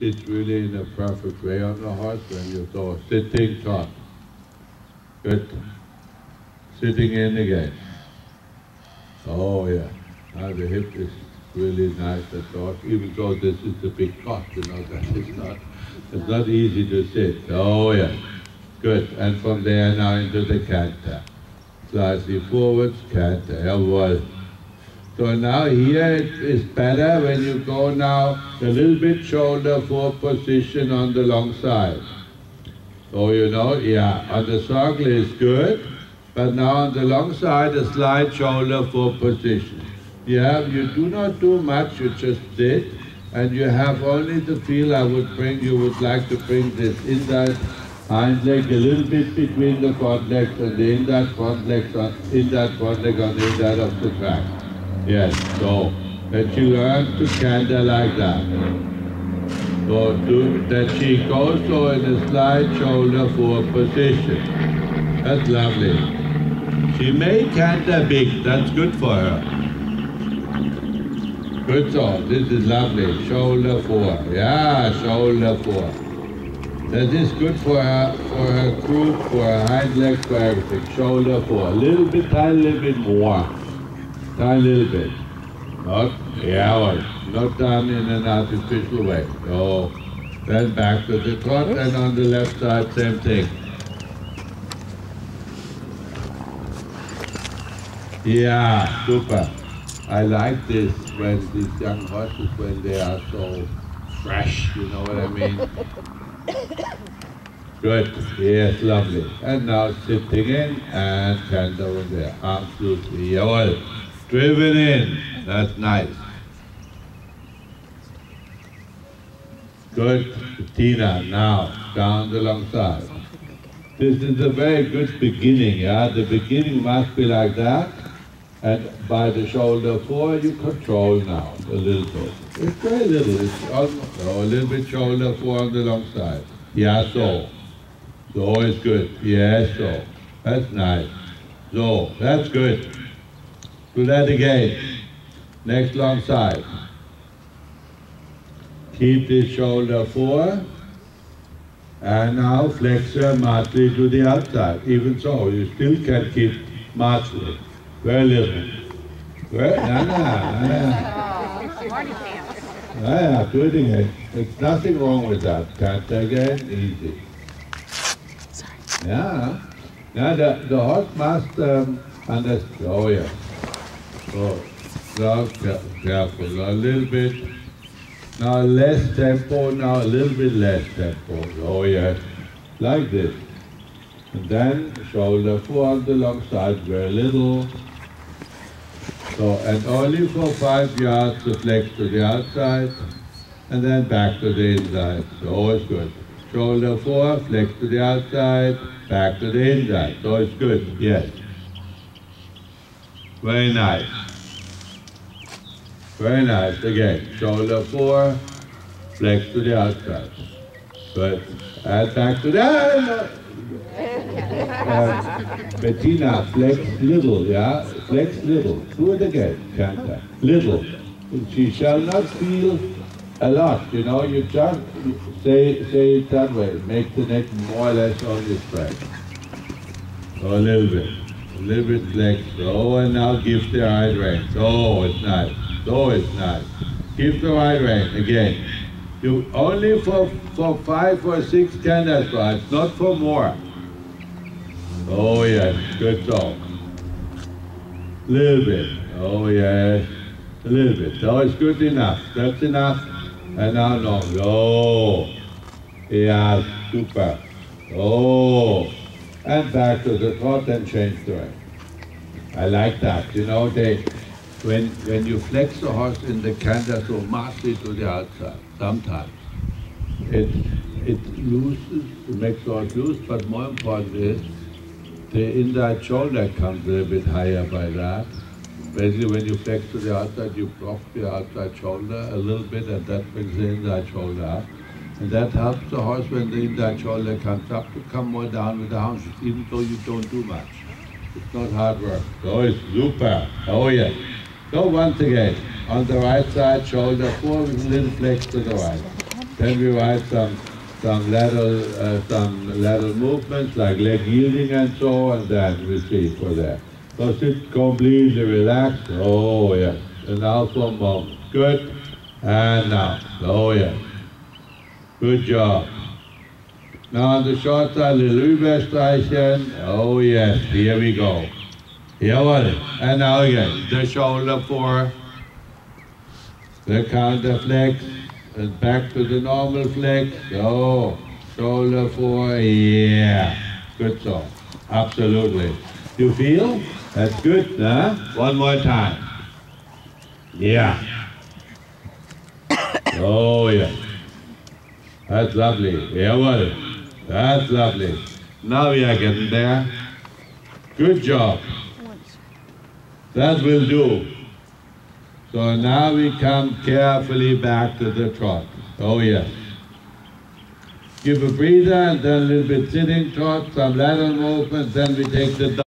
It's really in a perfect way on the horse when you go sitting trot. Good. Sitting in again. Oh yeah. Now the hip is really nice at all, even though this is a big trot, you know, that is not, it's not easy to sit. Oh yeah. Good. And from there now into the canter. Slightly forwards, canter. Jawohl. So now here it is better when you go now a little bit shoulder fore position on the long side. So you know, yeah, on the circle is good, but now on the long side a slight shoulder fore position. Yeah, you do not do much, you just sit, and you have only the feel I would bring, you would like to bring this inside hind leg a little bit between the front legs and the inside front legs uh, on, inside front leg on the inside of the track. Yes, so that she learns to canter like that. So do, that she goes so in a slight shoulder fore position. That's lovely. She may canter big, that's good for her. Good so, this is lovely. Shoulder fore. Yeah, shoulder fore. That is good for her, for her croup, for her hind legs, for everything. Shoulder fore. A little bit, tiny little bit more. Tiny little bit. Not, yeah, well, not done in an artificial way. No. Then back to the trot and on the left side, same thing. Yeah, super. I like this when these young horses, when they are so fresh, you know what I mean? Good, yes, lovely. And now sitting in and hand over there. Absolutely, jawohl. Driven in, that's nice. Good, Tina, now, down the long side. This is a very good beginning, yeah? The beginning must be like that, and by the shoulder fore, you control now, a little bit. It's very little, it's almost, oh, a little bit shoulder fore on the long side. Yeah, so. So is good, yes, so. That's nice. So, that's good. Do that again. Next long side. Keep this shoulder forward. And now flexor marchly to the outside. Even so, you still can keep marchly. Very little. Very, no, no, no. Yeah, do it again. There's nothing wrong with that. Can't again, easy. Sorry. Yeah. Now the, the horse must um, understand. Oh yeah. So, careful. A little bit. Now less tempo. Now a little bit less tempo. Oh yeah. Like this. And then shoulder forward on the long side, very little. So, and only for five yards to flex to the outside, and then back to the inside. So always good. Shoulder forward, flex to the outside, back to the inside. So it's good, yes. Very nice. Very nice. Again, shoulder fore, flex to the outside. Good. And back to the... Uh, Bettina, flex little, yeah? Flex little. Do it again, Kanta. Little. She shall not feel a lot, you know, you just say, say it that way. Make the neck more or less on this. So a little bit. Little bit flex. Oh, and now give the right rein. Oh, it's nice. Oh, it's nice. Give the right rein again. You only for, for five or six canter strides, not for more. Oh yes, good job. Little bit. Oh yes, a little bit. Oh, it's good enough. That's enough. And now no. Oh, yeah, super. Oh, and back to the trot and change the way. I like that. You know, they when when you flex the horse in the canter so massively to the outside, sometimes it it looses, it makes the horse loose, but more important is the inside shoulder comes a little bit higher by that. Basically, when you flex to the outside, you block the outside shoulder a little bit, and that brings the inside shoulder up. And that helps the horse when the inside shoulder comes up to come more down with the haunches, even though you don't do much. It's not hard work. Oh, it's super. Oh, yeah. So once again, on the right side, shoulder fore with a little flex to the right. Then we write some some lateral uh, some lateral movements like leg yielding and so, and then we see for that. So sit completely relaxed. Oh yeah. And now for a moment. Good. And now. Oh yes. Good job. Now on the short side, little station. Oh yes, here we go. Jawohl. And now again, the shoulder fore the counter flex and back to the normal flex. So, shoulder fore, yeah. Good so. Absolutely. You feel? That's good, huh? One more time. Yeah. Oh, yeah. That's lovely. Yeah, Jawohl. That's lovely. Now we are getting there. Good job. That will do. So now we come carefully back to the trot. Oh yes. Give a breather and then a little bit sitting trot, some lateral movement, then we take the